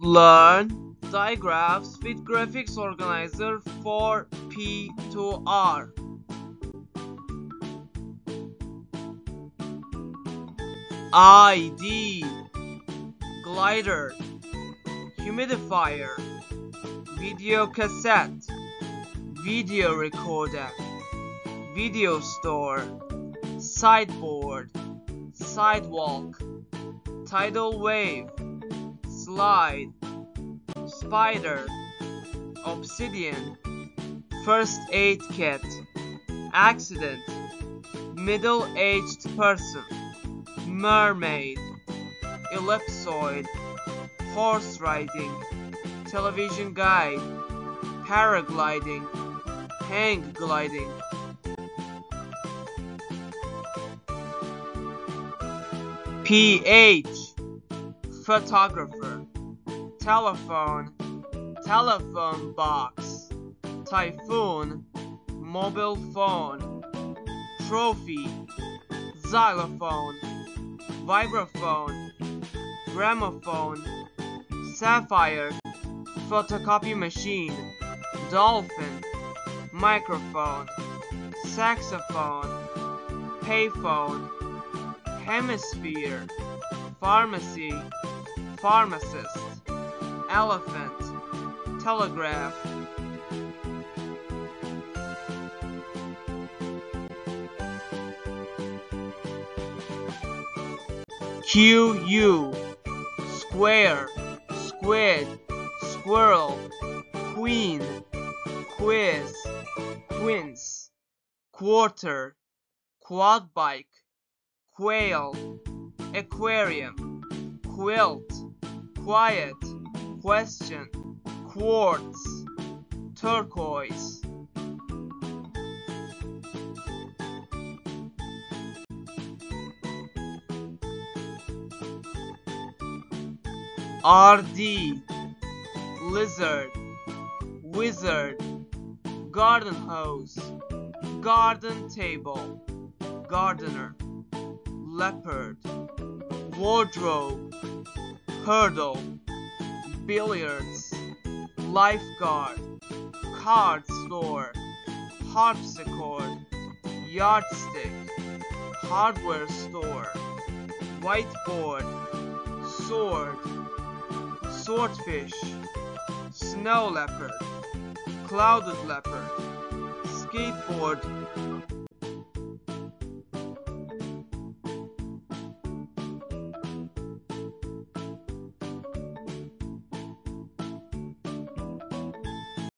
Learn digraphs with Graphics Organizer for P to R. ID Glider. Humidifier. Video cassette. Video recorder. Video store. Sideboard. Sidewalk. Tidal wave Slide Spider Obsidian First aid kit Accident Middle-aged person mermaid, ellipsoid, horse riding, television guide, paragliding, hang gliding. PH photographer, telephone, telephone box, typhoon, mobile phone, trophy, xylophone vibraphone, gramophone, sapphire, photocopy machine, dolphin, microphone, saxophone, payphone, hemisphere, pharmacy, pharmacist, elephant, telegraph, Q U square squid squirrel queen quiz quince quarter quad bike quail aquarium quilt quiet question. Quartz. Turquoise. RD Lizard. Wizard. Garden hose. Garden table. Gardener. Leopard. Wardrobe. Hurdle Billiards Lifeguard Card store Harpsichord Yardstick Hardware store Whiteboard Sword swordfish, snow leopard, clouded leopard, skateboard,